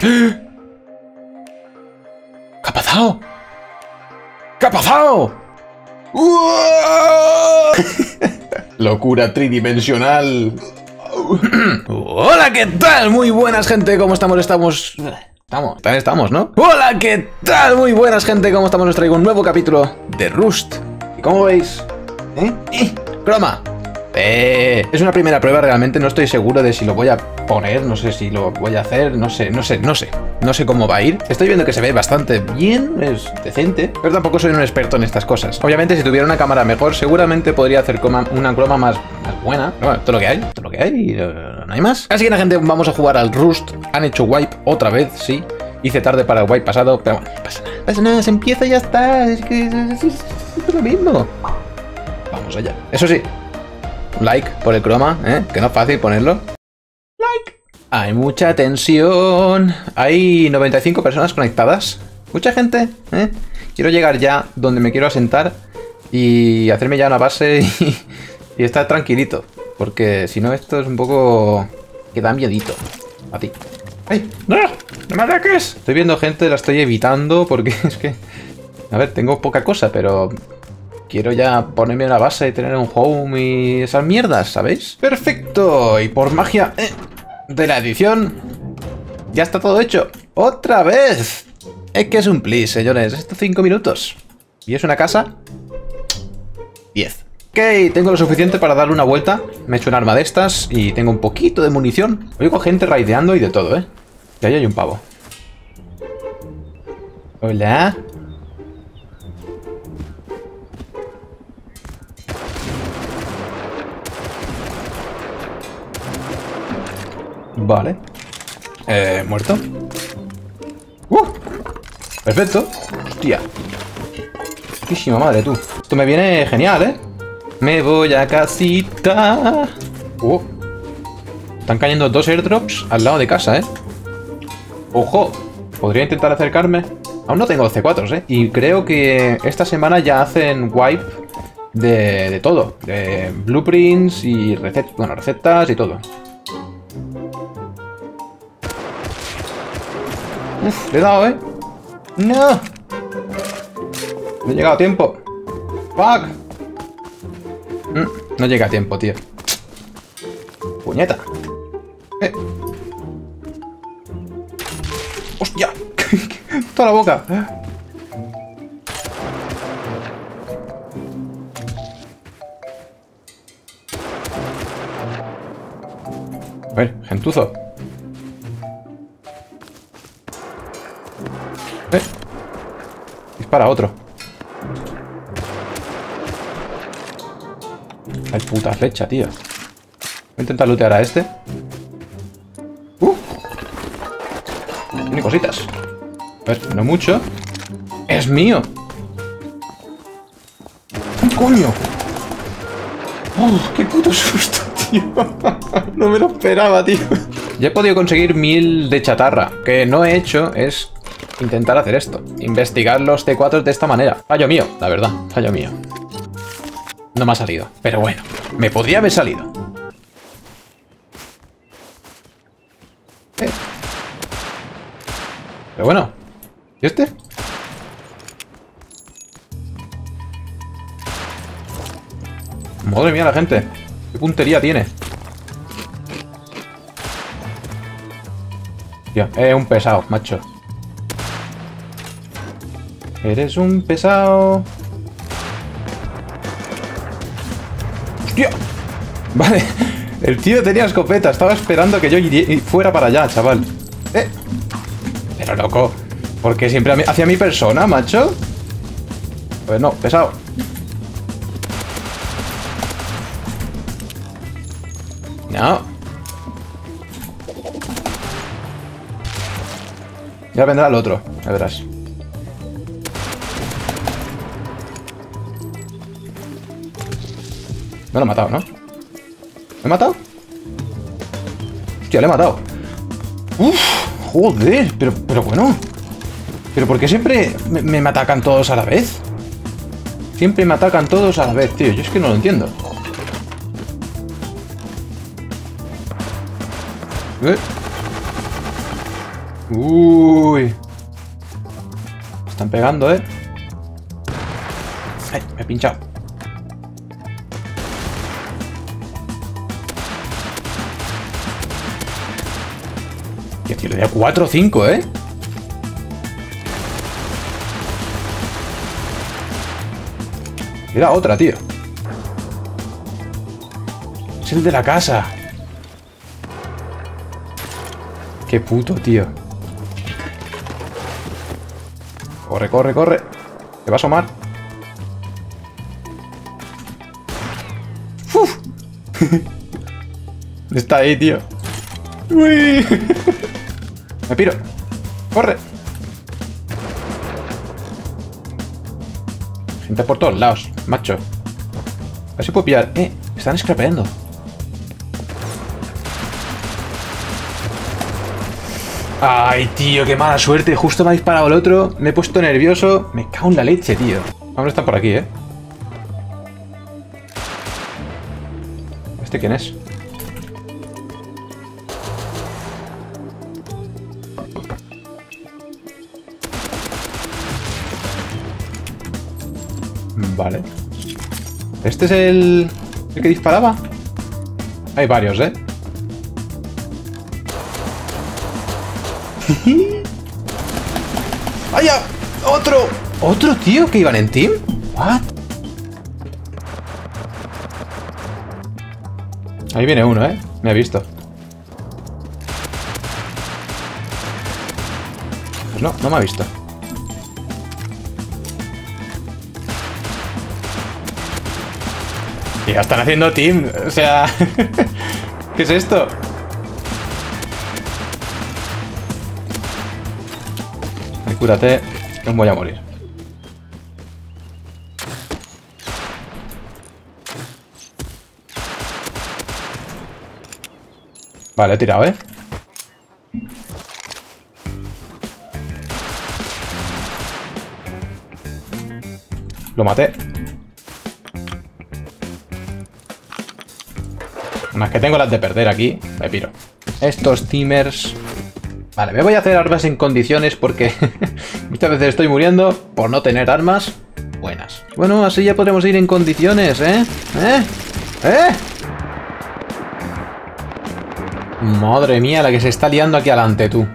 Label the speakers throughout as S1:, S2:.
S1: ¿Qué ha pasado? ¿Qué ha pasado? Locura tridimensional. Hola, ¿qué tal? Muy buenas, gente. ¿Cómo estamos? Estamos... Estamos, también estamos, ¿no? Hola, ¿qué tal? Muy buenas, gente. ¿Cómo estamos? Os traigo un nuevo capítulo de Rust. ¿Y cómo veis? ¿Eh? ¿Eh? Croma. Eh, es una primera prueba, realmente no estoy seguro de si lo voy a poner, no sé si lo voy a hacer, no sé, no sé, no sé. No sé cómo va a ir. Estoy viendo que se ve bastante bien, es decente, pero tampoco soy un experto en estas cosas. Obviamente, si tuviera una cámara mejor, seguramente podría hacer una croma más, buena. Bueno, todo lo que hay, todo lo que hay, no hay más. Así que, la gente, vamos a jugar al Rust. Han hecho wipe otra vez, sí. Hice tarde para el wipe pasado, pero bueno, pasa nada. Pasa nada, se empieza y ya está. Es que es lo mismo. Vamos allá. Eso sí, like por el croma, ¿eh? que no es fácil ponerlo. Like. Hay mucha tensión. Hay 95 personas conectadas. Mucha gente, ¿eh? Quiero llegar ya donde me quiero asentar y hacerme ya una base y, estar tranquilito. Porque si no, esto es un poco... que da miedito. A ti. ¡Ay! ¡No! ¡No me ataques! Estoy viendo gente, la estoy evitando porque es que... A ver, tengo poca cosa, pero Quiero ya ponerme una base y tener un home y esas mierdas, ¿sabéis? ¡Perfecto! Y por magia eh, de la edición, ya está todo hecho. ¡Otra vez! Es que es un please, señores. Estos 5 minutos. ¿Y es una casa? 10. Ok, tengo lo suficiente para darle una vuelta. Me he hecho un arma de estas y tengo un poquito de munición. Oigo gente raideando y de todo, ¿eh? Y ahí hay un pavo. Hola. Vale. Eh, ¿muerto? ¡Uh! Perfecto. Hostia. Muchísima madre, tú. Esto me viene genial, ¿eh? Me voy a casita. Uh. Están cayendo dos airdrops al lado de casa, ¿eh? ¡Ojo! Podría intentar acercarme. Aún no tengo C4, ¿eh? Y creo que esta semana ya hacen wipe de, de todo. De blueprints y recetas, bueno, recetas y todo. Le he dado, ¿eh? ¡No! No he llegado a tiempo. ¡Fuck! Mm, no llega a tiempo, tío. ¡Puñeta! Eh. ¡Hostia! Toda la boca. A ver, gentuzo. Dispara otro. Hay puta flecha, tío. Voy a intentar lootear a este. ¡Uh! Tiene cositas. A ver, no mucho. ¡Es mío! ¡Coño! ¡Oh, qué puto susto, tío! no me lo esperaba, tío. Ya he podido conseguir mil de chatarra. Que no he hecho es intentar hacer esto. Investigar los T4 de esta manera. Fallo mío, la verdad. Fallo mío. No me ha salido. Pero bueno, me podría haber salido. Eh. Pero bueno. ¿Y este? Madre mía la gente. ¿Qué puntería tiene? Tío, es un pesado, macho. Eres un pesado. ¡Hostia! Vale, el tío tenía escopeta. Estaba esperando que yo fuera para allá, chaval. Eh. Pero loco, ¿por qué siempre hacia mi persona, macho? Pues no, pesado. No. Ya vendrá el otro, ya verás. No lo he matado, ¿no? ¿Lo he matado? Hostia, le he matado. Uf, joder, pero, pero bueno. ¿Pero por qué siempre me, me, atacan todos a la vez? Siempre me atacan todos a la vez, tío. Yo es que no lo entiendo. ¿Eh? Uy. Están pegando, ¿eh? Ay, me he pinchado. Y aquí le da 4 o 5, ¿eh? Era otra, tío. Es el de la casa. Qué puto, tío. Corre, corre, corre. Te va a asomar. Uf. Está ahí, tío. Uy. Me piro. Corre. Gente por todos lados, macho. A ver si puedo pillar. Eh, están scrapeando. Ay, tío, qué mala suerte. Justo me ha disparado el otro. Me he puesto nervioso. Me cago en la leche, tío. Ahora está por aquí, ¿eh? ¿Este quién es? Vale. ¿Este es el... el que disparaba? Hay varios, ¿eh? ¡Ay! ¡Otro! ¿Otro tío que iban en team? ¿What? Ahí viene uno, ¿eh? Me ha visto. Pues no, no me ha visto. Ya están haciendo team. O sea... ¿Qué es esto? Ay, cúrate. No voy a morir. Vale, he tirado, ¿eh? Lo maté. Más que tengo las de perder aquí, me piro. Estos teamers... Vale, me voy a hacer armas en condiciones porque muchas veces estoy muriendo por no tener armas buenas. Bueno, así ya podremos ir en condiciones, ¿eh? ¿Eh? ¿Eh? Madre mía, la que se está liando aquí adelante, tú.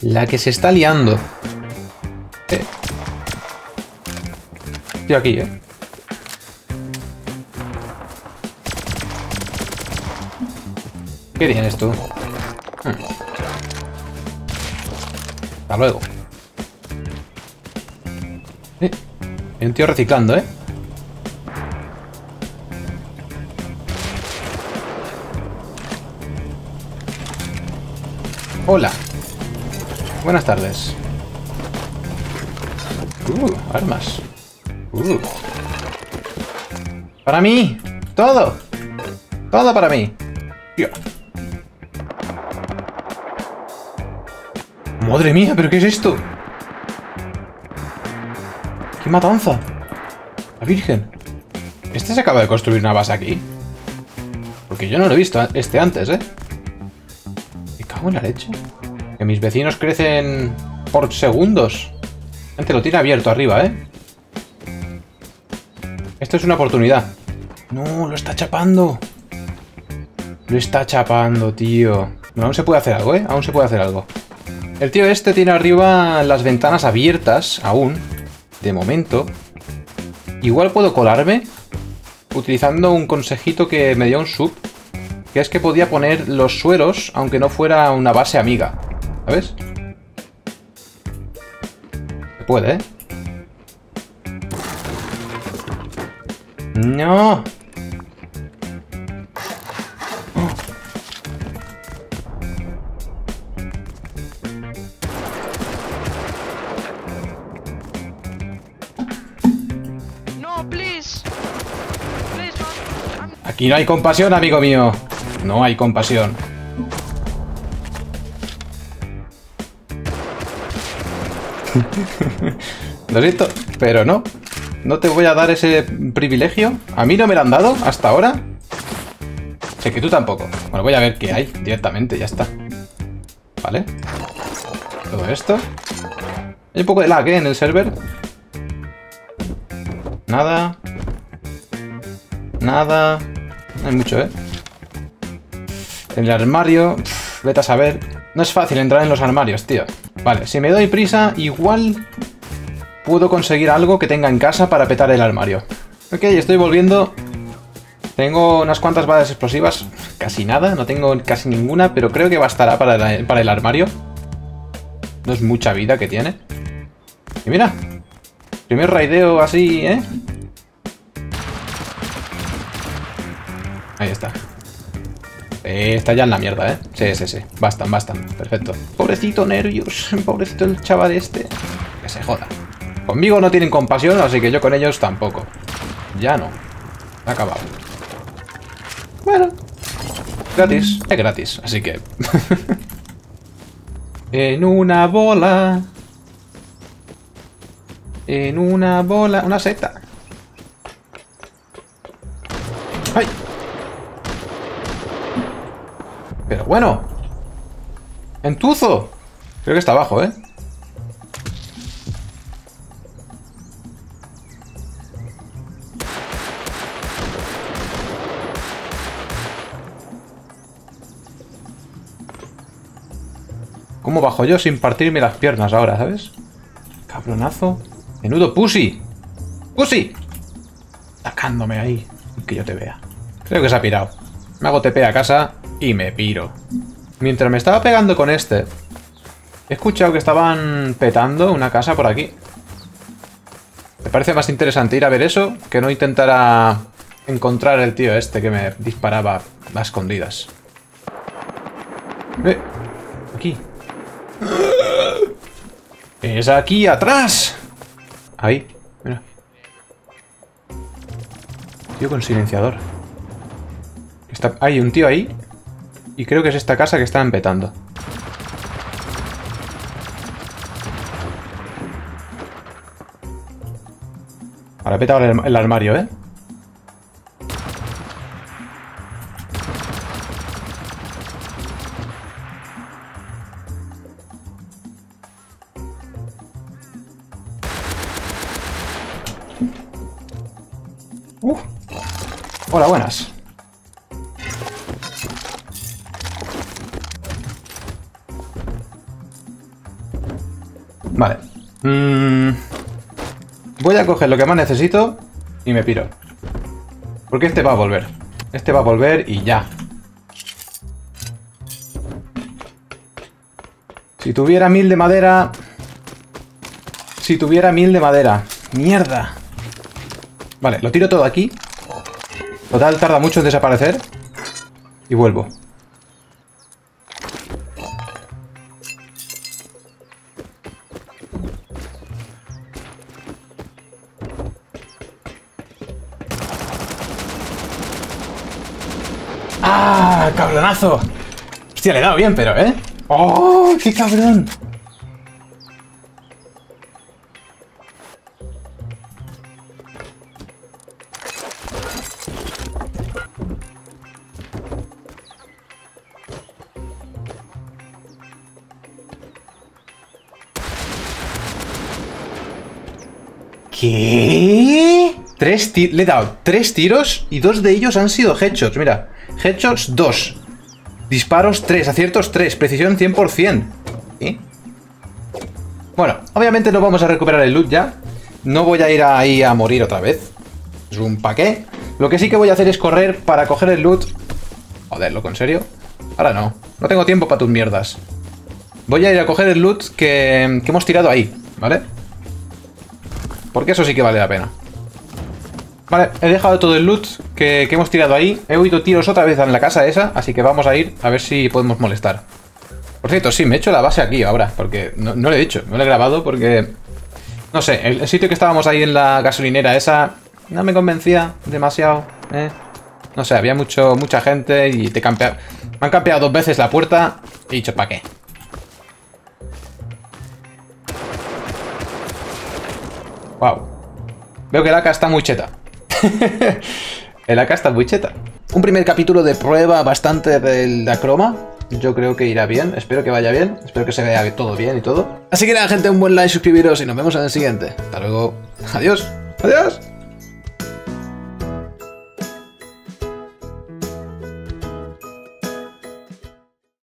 S1: La que se está liando. Eh. Estoy aquí, ¿eh? ¿Qué tienes tú? Hmm. Hasta luego. Eh, hay un tío reciclando, ¿eh? Hola. Buenas tardes. Uh, armas. Uh. Para mí. Todo. Todo para mí. Tío. Madre mía, ¿pero qué es esto? ¡Qué matanza! La Virgen. ¿Este se acaba de construir una base aquí? Porque yo no lo he visto este antes, ¿eh? Me cago en la leche. Que mis vecinos crecen por segundos. Gente, lo tiene abierto arriba, ¿eh? Esto es una oportunidad. No, lo está chapando. Lo está chapando, tío. No, aún se puede hacer algo, ¿eh? Aún se puede hacer algo. El tío este tiene arriba las ventanas abiertas, aún, de momento. Igual puedo colarme utilizando un consejito que me dio un sub, que es que podía poner los suelos aunque no fuera una base amiga, ¿sabes? Se puede, ¿eh? ¡No! Aquí no hay compasión, amigo mío. No hay compasión. Lo siento, pero no. No te voy a dar ese privilegio. A mí no me lo han dado hasta ahora. Sé que tú tampoco. Bueno, voy a ver qué hay directamente, ya está. Vale. Todo esto. Hay un poco de lag, ¿eh? En el server. Nada. Nada. No hay mucho, ¿eh? El armario... vete a saber. No es fácil entrar en los armarios, tío. Vale, si me doy prisa, igual puedo conseguir algo que tenga en casa para petar el armario. Ok, estoy volviendo. Tengo unas cuantas balas explosivas. Casi nada, no tengo casi ninguna, pero creo que bastará para, para el armario. No es mucha vida que tiene. Y mira, primer raideo así, ¿eh? Ahí está. Eh, está ya en la mierda, ¿eh? Sí, sí, sí. Bastan, bastan. Perfecto. Pobrecito nervios. Pobrecito el chaval este. Que se joda. Conmigo no tienen compasión, así que yo con ellos tampoco. Ya no. Acabado. Bueno. Gratis. Es gratis, así que... en una bola. En una bola. Una seta. Bueno. Entuzo. Creo que está abajo, ¿eh? ¿Cómo bajo yo sin partirme las piernas ahora, sabes? Cabronazo. Menudo pussy. ¡Pussy! Atacándome ahí. Que yo te vea. Creo que se ha pirado. Me hago TP a casa y me piro. Mientras me estaba pegando con este, he escuchado que estaban petando una casa por aquí. Me parece más interesante ir a ver eso que no intentar encontrar el tío este que me disparaba a escondidas. Eh, aquí. Es aquí atrás. Ahí, mira. Tío con silenciador. Hay un tío ahí. Y creo que es esta casa que están petando. Ahora peta el armario, ¿eh? Hola, buenas. Mm, voy a coger lo que más necesito y me piro. Porque este va a volver. Este va a volver y ya. Si tuviera mil de madera... Si tuviera mil de madera. ¡Mierda! Vale, lo tiro todo aquí. Total, tarda mucho en desaparecer. Y vuelvo. ¡Ah! ¡Cabronazo! Hostia, le he dado bien, pero, ¿eh? ¡Oh! ¡Qué cabrón! ¿Qué? Tres Le he dado tres tiros y dos de ellos han sido headshots. Mira, headshots 2. Disparos 3, aciertos 3, precisión 100%. ¿Eh? Bueno, obviamente no vamos a recuperar el loot ya. No voy a ir ahí a morir otra vez. Es un paqué. Lo que sí que voy a hacer es correr para coger el loot. Joder, loco, ¿en serio? Ahora no. No tengo tiempo para tus mierdas. Voy a ir a coger el loot que, que hemos tirado ahí, ¿vale? Porque eso sí que vale la pena. Vale, he dejado todo el loot que, hemos tirado ahí. He oído tiros otra vez en la casa esa, así que vamos a ir a ver si podemos molestar. Por cierto, sí, me he hecho la base aquí ahora, porque no, lo he hecho, no lo he grabado porque... No sé, el, sitio que estábamos ahí en la gasolinera esa no me convencía demasiado, ¿eh? No sé, había mucho, mucha gente y te campea... Me han campeado dos veces la puerta y he dicho, ¿para qué? Wow. Veo que el AK está muy cheta. el AK está muy cheta. Un primer capítulo de prueba bastante de la croma. yo creo que irá bien. Espero que vaya bien. Espero que se vea todo bien y todo. Así que nada, gente, un buen like, suscribiros y nos vemos en el siguiente. Hasta luego. Adiós. Adiós.